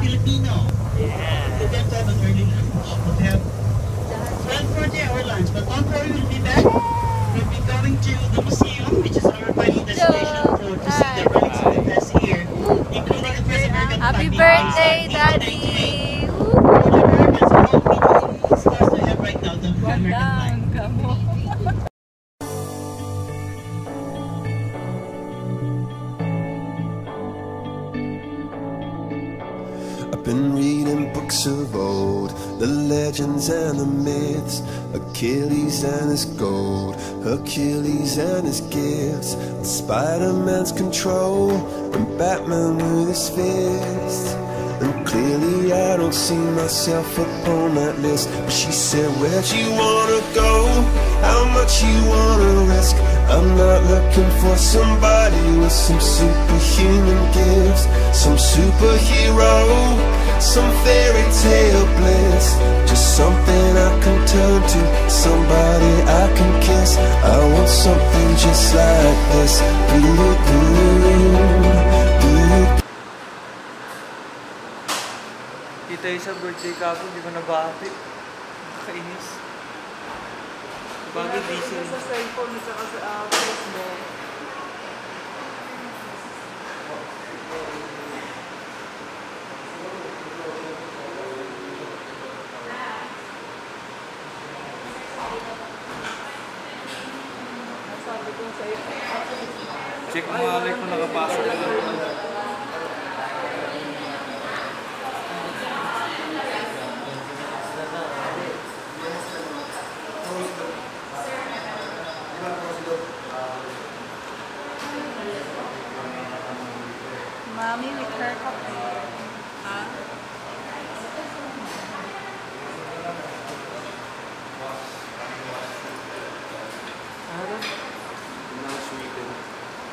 Filipino. Yeah. You get to have an early lunch. We have 12.40 hour lunch, but 1.40 we'll be back. We'll be going to the museum, which is our final destination for to see the relics of the past year, including the Happy birthday, Daddy! Legends and the myths, Achilles and his gold, Hercules and his gifts, Spider-Man's control, and Batman with his fists. And clearly I don't see myself upon that list. But she said, Where'd you wanna go? How much you wanna risk? I'm not looking for somebody with some superhuman gifts, some superhero, some fairy tale bliss. Yung sa birthday ka ako, hindi ko nabati. Nakainis. Bagay busy. sa cellphone sa uh, Facebook.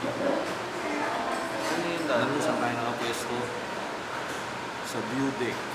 Ano yung daan mo saan tayo nakapwesto? Sa view deck.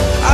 can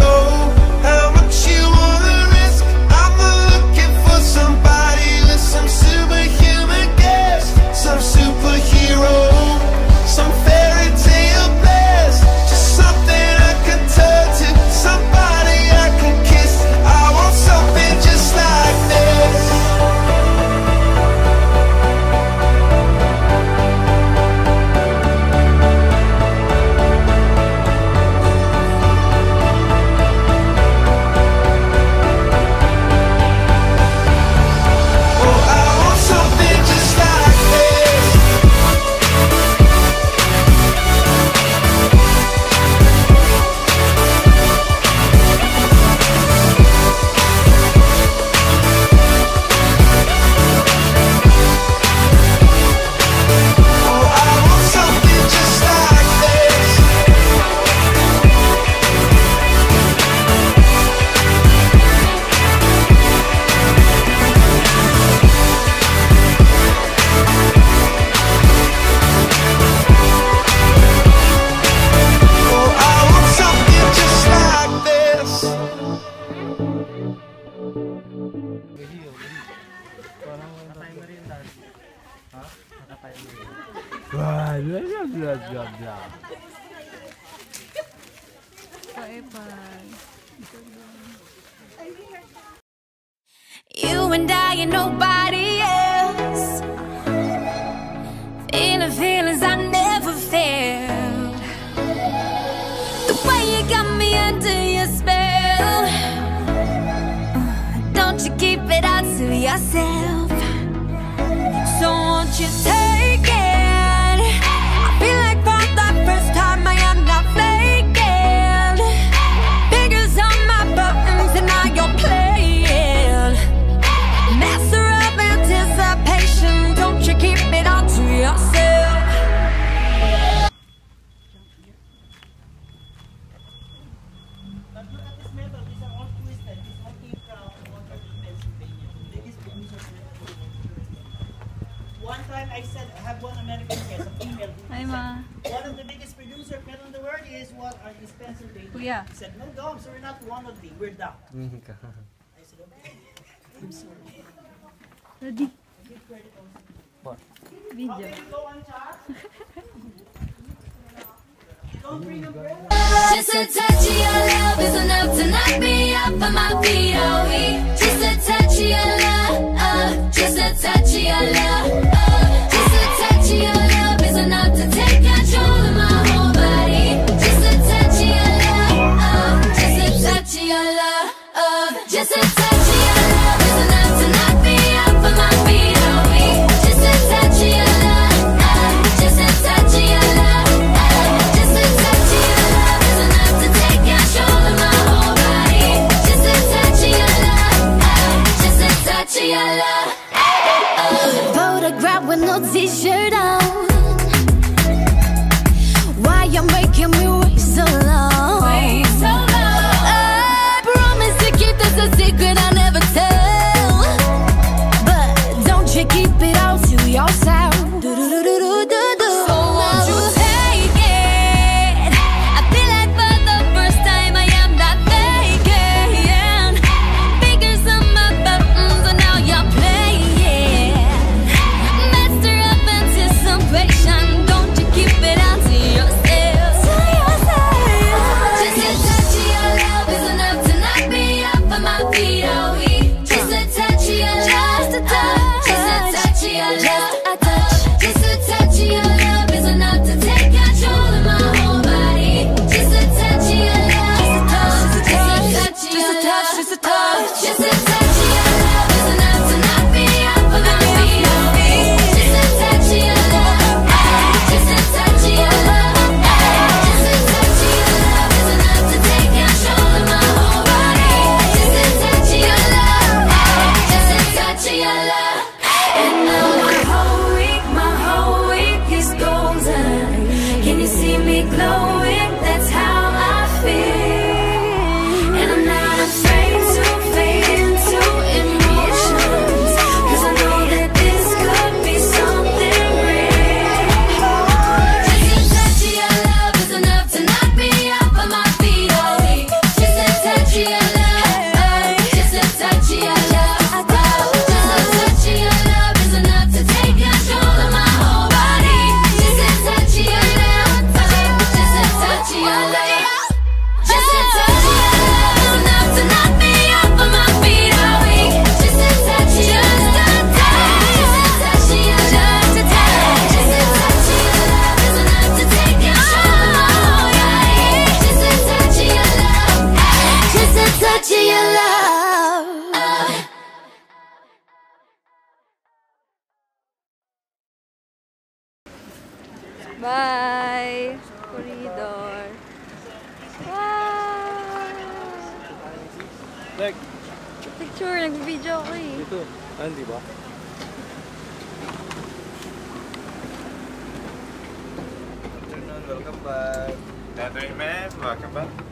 You and I and nobody else. Feeling feelings I never felt. The way you got me under yourself. American Chess, a female Hi, Ma. One of the biggest producer, pero the word is, what are you Spencer? Kuya. Said, no, dogs. we're not one of the, we're the. Mm-hmm. I said, okay. I'm sorry. Ready? What? Video. Okay, go on chat. Don't bring umbrella. Just a touch of your love is enough to knock me blow Bye! Corridor. Wow! Like, Picture, nag-video ako eh. dito. Ah, di ba? Welcome back. Afternoon, ma'am. Welcome back.